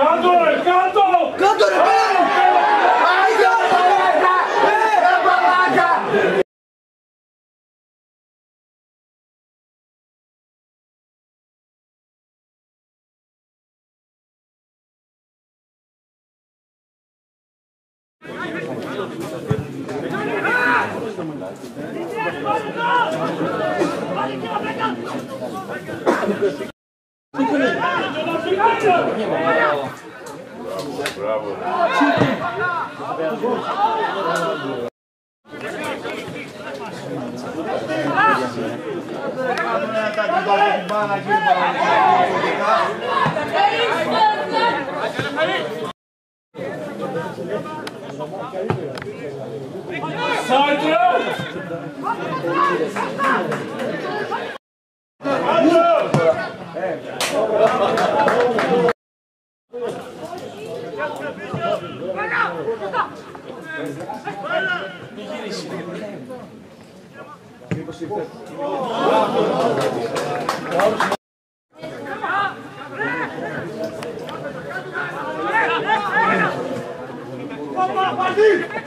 ¡Cántale! ¡Canto! ¡Cántale! ¡Ay, Dios! ¡Vamos! Bravo. Sergeant! Συναυτάρε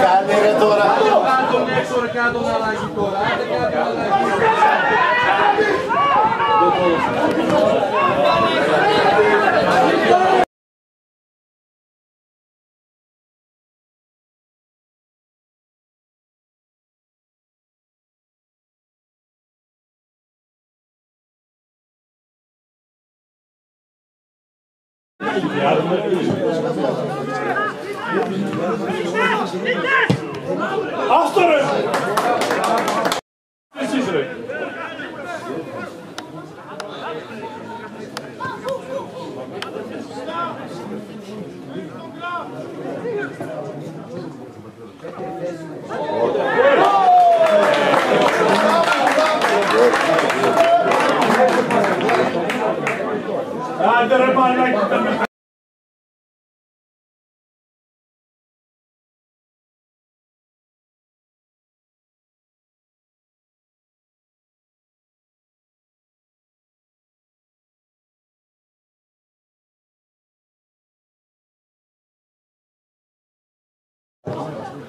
Cadeira dourada. Que Laje dourada. Ja,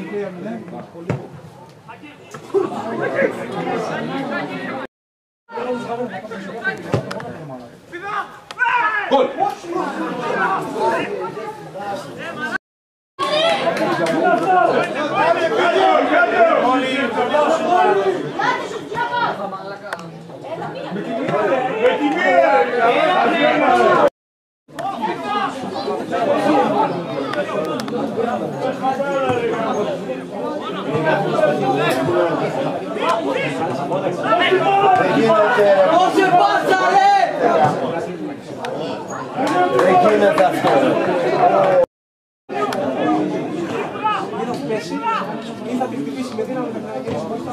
μία ρε! Δεν γίνεται... Όσε πάσα! Δεν γίνεται αυτό. Ή θα την με δύναμη να κρατήσει μπροστά